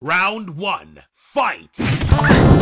Round one, fight!